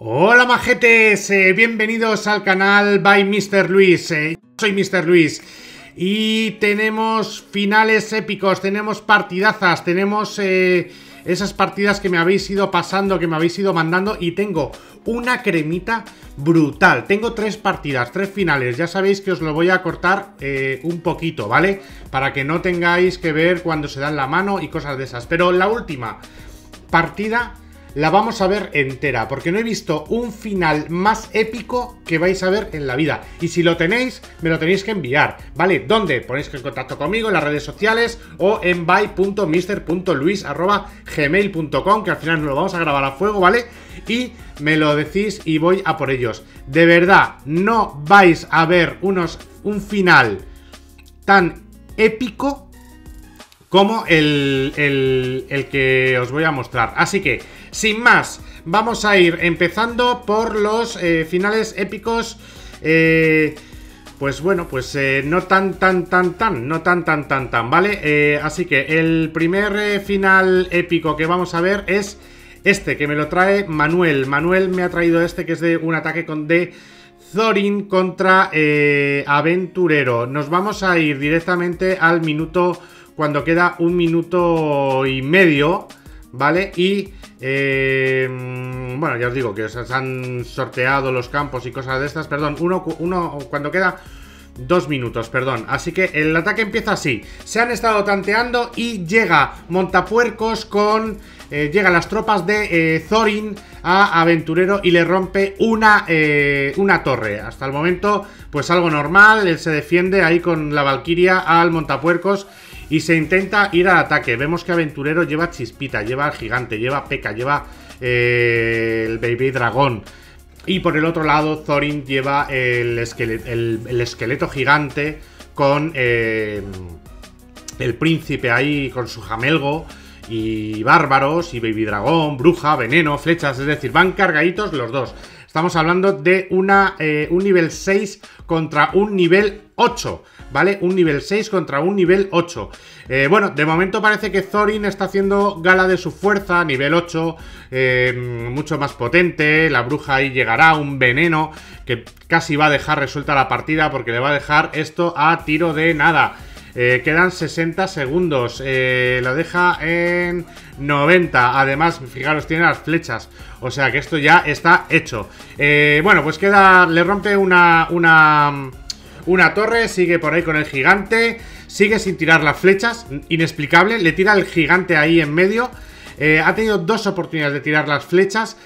Hola majetes, eh, bienvenidos al canal by Mr. Luis. Eh, soy Mr. Luis. Y tenemos finales épicos, tenemos partidazas, tenemos eh, esas partidas que me habéis ido pasando, que me habéis ido mandando. Y tengo una cremita brutal. Tengo tres partidas, tres finales. Ya sabéis que os lo voy a cortar un poquito, ¿vale? Para que no tengáis que ver cuando se dan la mano y cosas de esas. Pero la última partida la vamos a ver entera, porque no he visto un final más épico que vais a ver en la vida. Y si lo tenéis, me lo tenéis que enviar, ¿vale? ¿Dónde? Ponéis en contacto conmigo en las redes sociales o en by.mister.luis.gmail.com, que al final nos lo vamos a grabar a fuego, ¿vale? Y me lo decís y voy a por ellos. De verdad, no vais a ver unos, un final tan épico como el, el, que os voy a mostrar. Así que sin más, vamos a ir empezando por los eh, finales épicos. Eh, pues bueno, pues eh, no tan, tan, tan, tan, no tan, tan, tan, tan, ¿vale? así que el primer final épico que vamos a ver es este, que me lo trae Manuel. Manuel me ha traído este, que es de un ataque con de Thorin contra Aventurero. Nos vamos a ir directamente al minuto, cuando queda un minuto y medio, ¿vale? Y eh, bueno, ya os digo que se han sorteado los campos y cosas de estas. Perdón, uno, cuando queda dos minutos, perdón. Así que el ataque empieza así. Se han estado tanteando y llega Montapuercos con... Eh, llegan las tropas de eh, Thorin a Aventurero y le rompe una, eh, una torre. Hasta el momento, pues algo normal. Él se defiende ahí con la Valquiria al Montapuercos y se intenta ir al ataque. Vemos que Aventurero lleva Chispita, lleva al Gigante, lleva Peca, lleva eh, el Baby Dragón. Y por el otro lado, Thorin lleva el, esqueleto, gigante con eh, el príncipe ahí, con su jamelgo. Y bárbaros, y baby dragón, bruja, veneno, flechas, es decir, van cargaditos los dos. Estamos hablando de una, eh, un nivel 6 contra un nivel 8. ¿vale? Un nivel 6 contra un nivel 8. Eh, bueno, de momento parece que Thorin está haciendo gala de su fuerza, nivel 8, eh, mucho más potente. La bruja ahí llegará, un veneno que casi va a dejar resuelta la partida porque le va a dejar esto a tiro de nada. Eh, quedan 60 segundos. lo deja en 90. Además, fijaros, tiene las flechas. O sea que esto ya está hecho. bueno, pues queda. Le rompe una. una una torre, sigue por ahí con el gigante. Sigue sin tirar las flechas, inexplicable. Le tira el gigante ahí en medio. Eh, ha tenido dos oportunidades de tirar las flechas.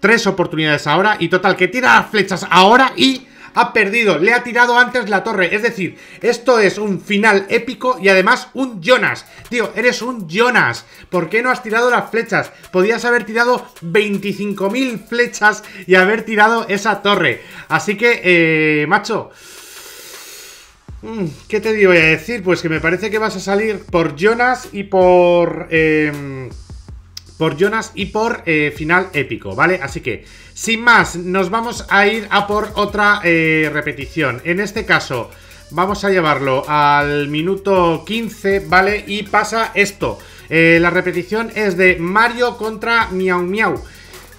Tres oportunidades ahora. Y total, que tira las flechas ahora y ha perdido. Le ha tirado antes la torre. Es decir, esto es un final épico y además un Jonas. Tío, eres un Jonas. ¿Por qué no has tirado las flechas? Podías haber tirado 25.000 flechas y haber tirado esa torre. Así que, eh, macho... Mm, ¿Qué te digo a decir? Pues que me parece que vas a salir por Jonas y por... Em, por Jonas y por eh, final épico, ¿vale? Así que, sin más, nos vamos a ir a por otra eh, repetición. En este caso, vamos a llevarlo al minuto 15, ¿vale? Y pasa esto. Eh, la repetición es de Mario contra Miau Miau.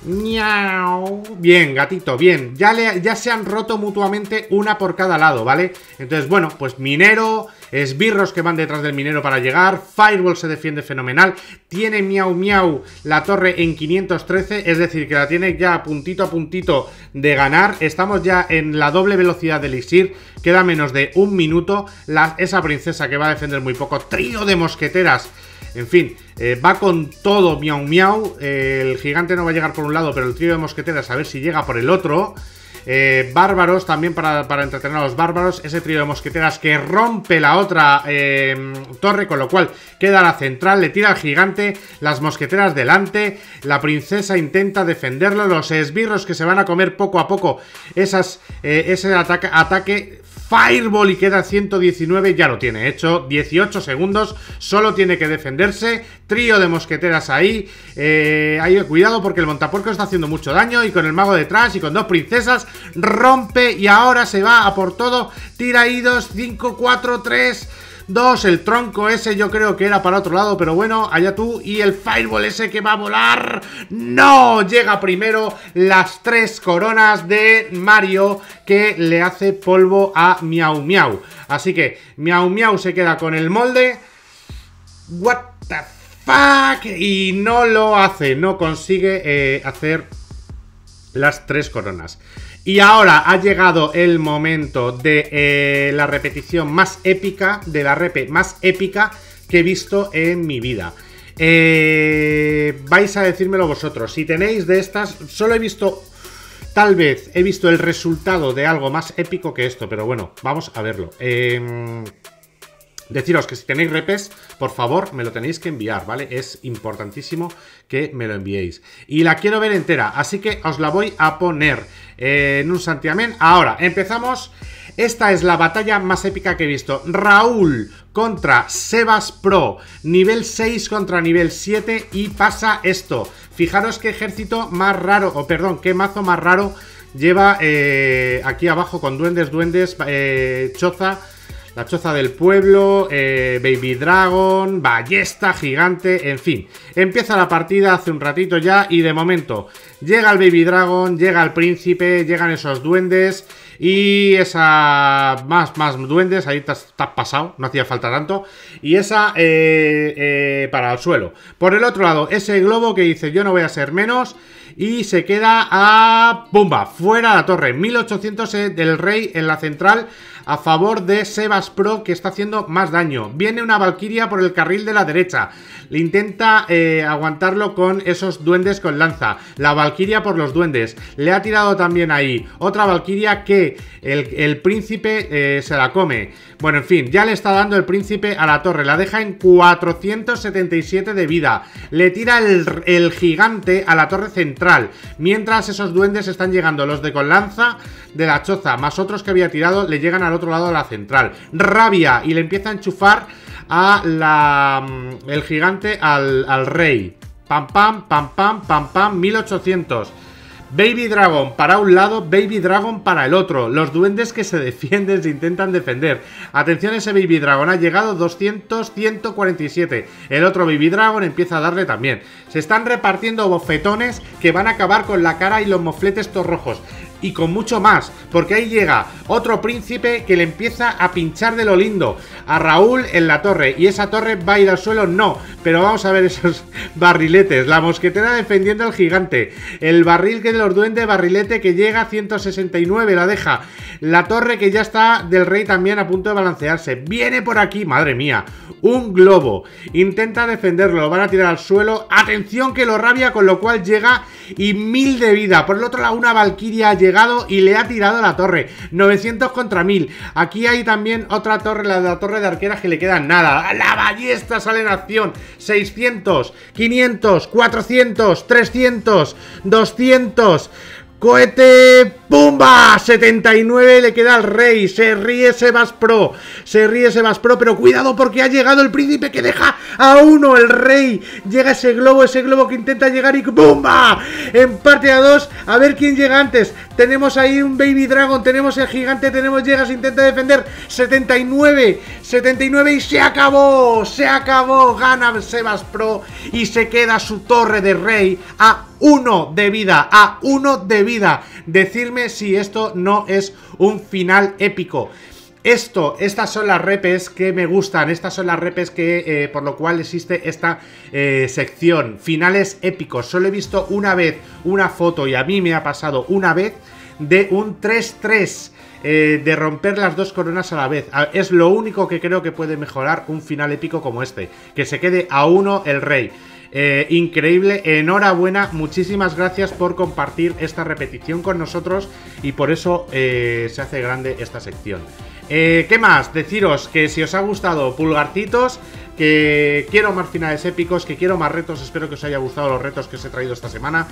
Miau. Bien, gatito, bien. Ya, se han roto mutuamente una por cada lado, ¿vale? Entonces, bueno, pues minero, esbirros que van detrás del minero para llegar, Fireball se defiende fenomenal, tiene miau miau la torre en 513, es decir, que la tiene ya puntito a puntito de ganar. Estamos ya en la doble velocidad del Elixir, queda menos de un minuto. La, esa princesa que va a defender muy poco, trío de mosqueteras en fin, eh, va con todo miau miau. el gigante no va a llegar por un lado, pero el trío de mosqueteras a ver si llega por el otro. Eh, bárbaros, también para, entretener a los bárbaros. Ese trío de mosqueteras que rompe la otra eh, torre, con lo cual queda la central, le tira al gigante, las mosqueteras delante. La princesa intenta defenderlo. Los esbirros que se van a comer poco a poco esas, ese ataque Fireball y queda 119, ya lo tiene hecho, 18 segundos, solo tiene que defenderse, trío de mosqueteras ahí, eh, cuidado porque el montapuerco está haciendo mucho daño y con el mago detrás y con dos princesas, rompe y ahora se va a por todo, tira idos, 5, 4, 3... Dos, el tronco ese yo creo que era para otro lado, pero bueno, allá tú. Y el fireball ese que va a volar. ¡No! Llega primero las tres coronas de Mario que le hace polvo a Miau Miau. Así que Miau Miau se queda con el molde. What the fuck? Y no lo hace, no consigue eh, hacer las tres coronas. Y ahora ha llegado el momento de eh, la repetición más épica, de la repe más épica que he visto en mi vida. Eh, vais a decírmelo vosotros. Si tenéis de estas, solo he visto, tal vez, he visto el resultado de algo más épico que esto, pero bueno, vamos a verlo. Eh, Deciros que si tenéis repes, por favor, me lo tenéis que enviar, ¿vale? Es importantísimo que me lo enviéis. Y la quiero ver entera, así que os la voy a poner en un santiamén. Ahora, empezamos. Esta es la batalla más épica que he visto. Raúl contra Sebas Pro, nivel 6 contra nivel 7 y pasa esto. Fijaros qué ejército más raro, o perdón, qué mazo más raro lleva eh, aquí abajo con duendes, duendes, eh, choza la choza del pueblo, eh, Baby Dragon, ballesta, gigante, en fin. Empieza la partida hace un ratito ya y de momento llega el Baby Dragon, llega el príncipe, llegan esos duendes y esa... Más, más duendes, ahí has, pasado, no hacía falta tanto. Y esa eh, eh, para el suelo. Por el otro lado, ese globo que dice yo no voy a ser menos y se queda a... ¡Pumba! Fuera la torre. 1800 del rey en la central a favor de Sebas Pro que está haciendo más daño. Viene una Valkyria por el carril de la derecha. Le intenta eh, aguantarlo con esos duendes con lanza. La Valkyria por los duendes. Le ha tirado también ahí. Otra Valkyria que el, príncipe eh, se la come. Bueno, en fin, ya le está dando el príncipe a la torre. La deja en 477 de vida. Le tira el, el gigante a la torre central. Mientras esos duendes están llegando. Los de con lanza de la choza, más otros que había tirado, le llegan al otro lado de la central. Rabia y le empieza a enchufar a la, mm, el gigante al, al rey. Pam, pam, pam, pam, pam, pam, 1800. Baby Dragon para un lado, Baby Dragon para el otro. Los duendes que se defienden, se intentan defender. Atención, ese Baby Dragon ha llegado 200, 147. El otro Baby Dragon empieza a darle también. Se están repartiendo bofetones que van a acabar con la cara y los mofletes todos rojos y con mucho más, porque ahí llega otro príncipe que le empieza a pinchar de lo lindo a Raúl en la torre, y esa torre va a ir al suelo, no, pero vamos a ver esos barriletes, la mosquetera defendiendo al gigante, el barril que de los duendes, barrilete que llega a 169, la deja, la torre que ya está del rey también a punto de balancearse, viene por aquí, madre mía, un globo, intenta defenderlo, lo van a tirar al suelo, atención que lo rabia, con lo cual llega y mil de vida, por el otro lado una valquiria llega y le ha tirado la torre. 900 contra 1000. Aquí hay también otra torre, la de la torre de arqueras que le queda nada. La ballesta sale en acción. 600, 500, 400, 300, 200. Cohete, ¡pumba! 79 le queda al rey. Se ríe Sebas Pro. Se ríe Sebas Pro, pero cuidado porque ha llegado el príncipe que deja a uno, el rey. Llega ese globo, ese globo que intenta llegar y ¡pumba! Empate a dos. A ver quién llega antes. Tenemos ahí un Baby Dragon, tenemos el gigante, tenemos Llegas, intenta defender. 79, 79 y se acabó. Se acabó. Gana Sebas Pro y se queda su torre de rey a uno de vida, a uno de vida. Si esto no es un final épico. Esto, estas son las repes que me gustan, estas son las repes que, eh, por lo cual existe esta eh, sección. Finales épicos, solo he visto una vez una foto y a mí me ha pasado una vez de un 3-3. Eh, de romper las dos coronas a la vez. Es lo único que creo que puede mejorar un final épico como este. Que se quede a uno el rey. Eh, increíble, enhorabuena, muchísimas gracias por compartir esta repetición con nosotros y por eso eh, se hace grande esta sección. Eh, ¿Qué más? Deciros que si os ha gustado, pulgarcitos, que quiero más finales épicos, que quiero más retos, espero que os haya gustado los retos que os he traído esta semana.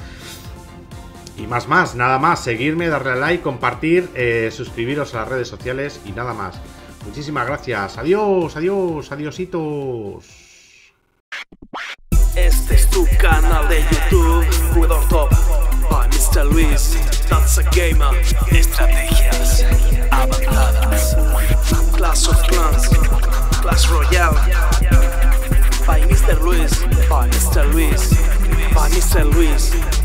Y más más, nada más, seguirme, darle a like, compartir, suscribiros a las redes sociales y nada más. Muchísimas gracias, adiós, adiós, adiositos. Este es tu canal de YouTube, Jugador Top, by Mr. Luis, That's a Gamer, estrategias avanzadas. Clash of Clans, Clash Royale. By Mr. Luis, by Mr. Luis, by Mr. Luis.